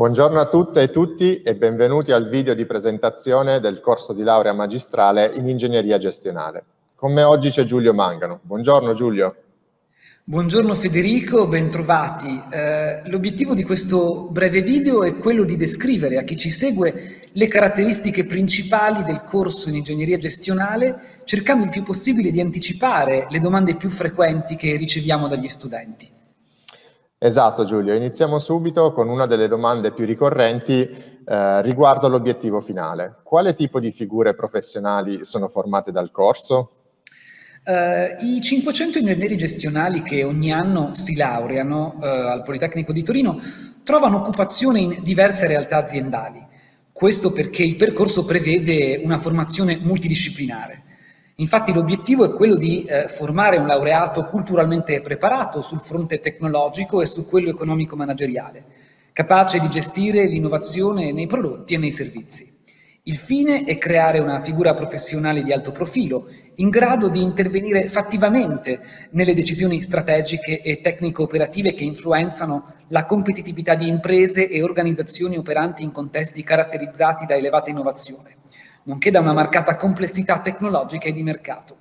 Buongiorno a tutte e tutti e benvenuti al video di presentazione del corso di laurea magistrale in ingegneria gestionale. Con me oggi c'è Giulio Mangano. Buongiorno Giulio. Buongiorno Federico, bentrovati. Eh, l'obiettivo di questo breve video è quello di descrivere a chi ci segue le caratteristiche principali del corso in ingegneria gestionale, cercando il più possibile di anticipare le domande più frequenti che riceviamo dagli studenti. Esatto Giulio, iniziamo subito con una delle domande più ricorrenti eh, riguardo all'obiettivo finale. Quale tipo di figure professionali sono formate dal corso? Uh, I 500 ingegneri gestionali che ogni anno si laureano uh, al Politecnico di Torino trovano occupazione in diverse realtà aziendali. Questo perché il percorso prevede una formazione multidisciplinare. Infatti l'obiettivo è quello di eh, formare un laureato culturalmente preparato sul fronte tecnologico e su quello economico-manageriale, capace di gestire l'innovazione nei prodotti e nei servizi. Il fine è creare una figura professionale di alto profilo, in grado di intervenire fattivamente nelle decisioni strategiche e tecnico-operative che influenzano la competitività di imprese e organizzazioni operanti in contesti caratterizzati da elevata innovazione, nonché da una marcata complessità tecnologica e di mercato.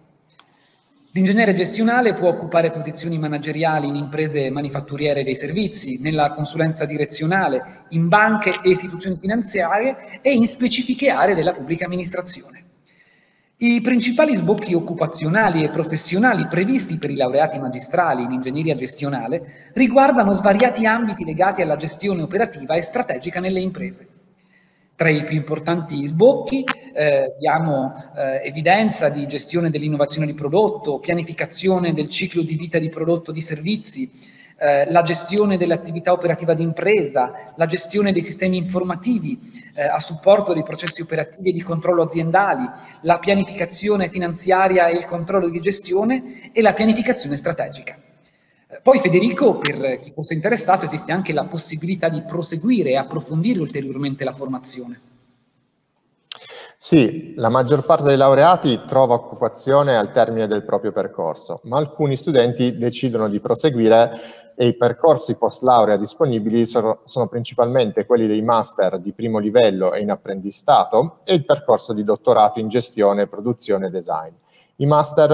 L'ingegnere gestionale può occupare posizioni manageriali in imprese manifatturiere dei servizi, nella consulenza direzionale, in banche e istituzioni finanziarie e in specifiche aree della pubblica amministrazione. I principali sbocchi occupazionali e professionali previsti per i laureati magistrali in ingegneria gestionale riguardano svariati ambiti legati alla gestione operativa e strategica nelle imprese. Tra i più importanti sbocchi eh, diamo eh, evidenza di gestione dell'innovazione di prodotto, pianificazione del ciclo di vita di prodotto di servizi, eh, la gestione dell'attività operativa di impresa, la gestione dei sistemi informativi eh, a supporto dei processi operativi e di controllo aziendali, la pianificazione finanziaria e il controllo di gestione e la pianificazione strategica. Poi Federico, per chi fosse interessato, esiste anche la possibilità di proseguire e approfondire ulteriormente la formazione. Sì, la maggior parte dei laureati trova occupazione al termine del proprio percorso, ma alcuni studenti decidono di proseguire e i percorsi post laurea disponibili sono, sono, principalmente quelli dei master di primo livello e in apprendistato e il percorso di dottorato in gestione, produzione e design. I master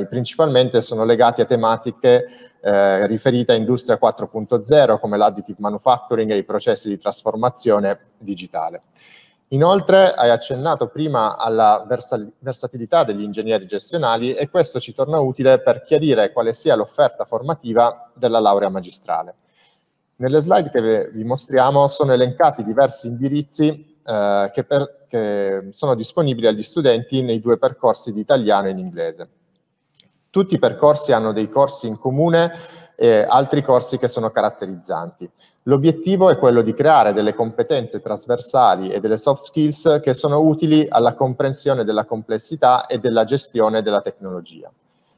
eh, principalmente sono legati a tematiche eh, riferite a Industria 4.0 come l'additive manufacturing e i processi di trasformazione digitale. Inoltre hai accennato prima alla versatilità degli ingegneri gestionali e questo ci torna utile per chiarire quale sia l'offerta formativa della laurea magistrale. Nelle slide che vi mostriamo sono elencati diversi indirizzi eh, che, per, che sono disponibili agli studenti nei due percorsi di italiano e in inglese. Tutti i percorsi hanno dei corsi in comune e altri corsi che sono caratterizzanti. L'obiettivo è quello di creare delle competenze trasversali e delle soft skills che sono utili alla comprensione della complessità e della gestione della tecnologia.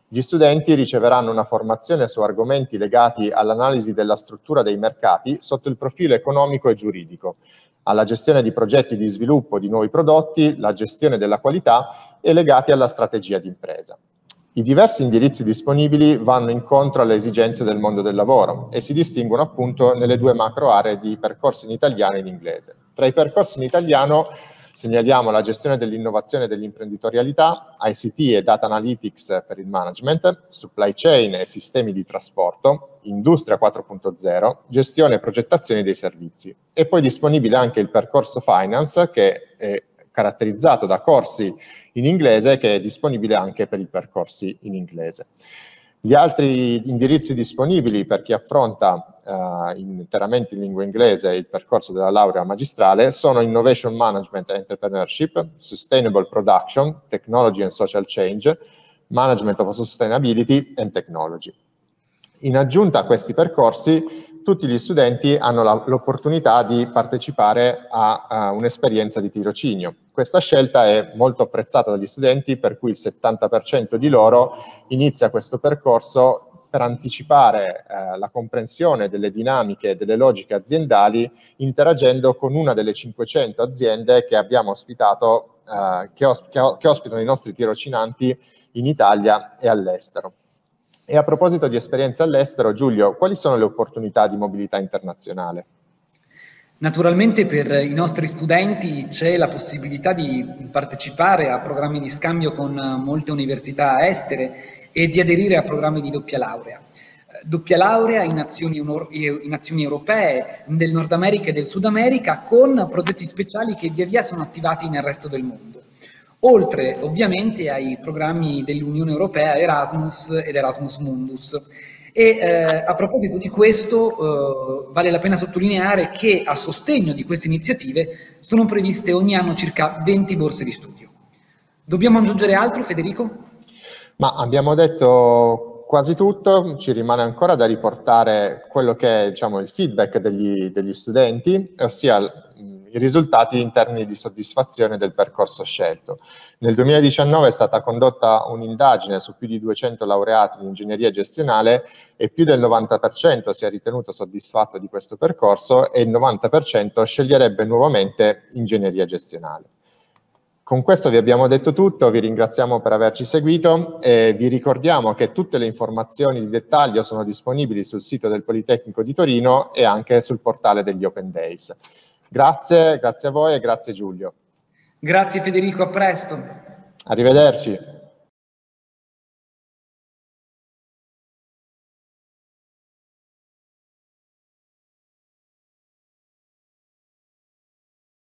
Gli studenti riceveranno una formazione su argomenti legati all'analisi della struttura dei mercati sotto il profilo economico e giuridico, alla gestione di progetti di sviluppo di nuovi prodotti, la gestione della qualità e legati alla strategia di impresa. I diversi indirizzi disponibili vanno incontro alle esigenze del mondo del lavoro e si distinguono appunto nelle due macro aree di percorsi in italiano e in inglese. Tra i percorsi in italiano segnaliamo la gestione dell'innovazione e dell'imprenditorialità, ICT e Data Analytics per il management, supply chain e sistemi di trasporto, industria 4.0, gestione e progettazione dei servizi. E poi disponibile anche il percorso finance che è caratterizzato da corsi in inglese che è disponibile anche per i percorsi in inglese. Gli altri indirizzi disponibili per chi affronta uh, interamente in lingua inglese il percorso della laurea magistrale sono Innovation Management and Entrepreneurship, Sustainable Production, Technology and Social Change, Management of Sustainability and Technology. In aggiunta a questi percorsi tutti gli studenti hanno l'opportunità di partecipare a, a un'esperienza di tirocinio. Questa scelta è molto apprezzata dagli studenti, per cui il 70% di loro inizia questo percorso per anticipare eh, la comprensione delle dinamiche e delle logiche aziendali interagendo con una delle 500 aziende che abbiamo ospitato, eh, che, os che ospitano i nostri tirocinanti in Italia e all'estero. E a proposito di esperienze all'estero, Giulio, quali sono le opportunità di mobilità internazionale? Naturalmente per i nostri studenti c'è la possibilità di partecipare a programmi di scambio con molte università estere e di aderire a programmi di doppia laurea. Doppia laurea in azioni, in azioni europee, del Nord America e del Sud America, con progetti speciali che via via sono attivati nel resto del mondo. Oltre ovviamente ai programmi dell'Unione Europea Erasmus ed Erasmus Mundus e eh, a proposito di questo, eh, vale la pena sottolineare che a sostegno di queste iniziative sono previste ogni anno circa 20 borse di studio. Dobbiamo aggiungere altro, Federico? Ma abbiamo detto quasi tutto, ci rimane ancora da riportare quello che è diciamo, il feedback degli, degli studenti, ossia i risultati in termini di soddisfazione del percorso scelto. Nel 2019 è stata condotta un'indagine su più di 200 laureati in ingegneria gestionale e più del 90% si è ritenuto soddisfatto di questo percorso e il 90% sceglierebbe nuovamente ingegneria gestionale. Con questo vi abbiamo detto tutto, vi ringraziamo per averci seguito e vi ricordiamo che tutte le informazioni di dettaglio sono disponibili sul sito del Politecnico di Torino e anche sul portale degli Open Days. Grazie, grazie a voi e grazie Giulio. Grazie Federico, a presto. Arrivederci.